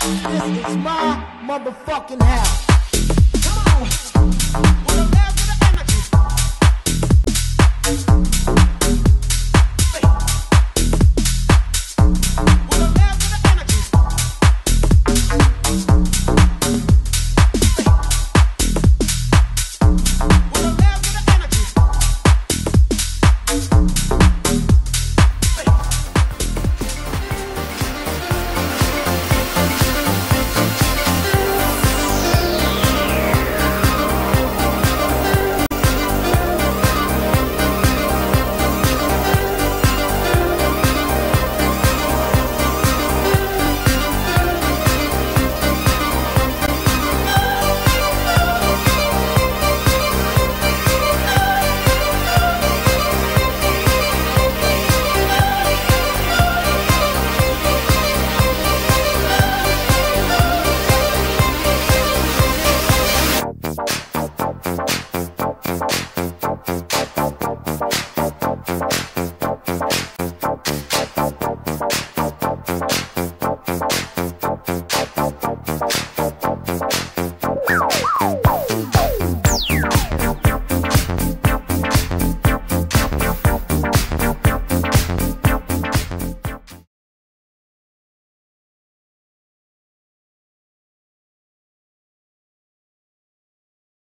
This is my motherfucking house.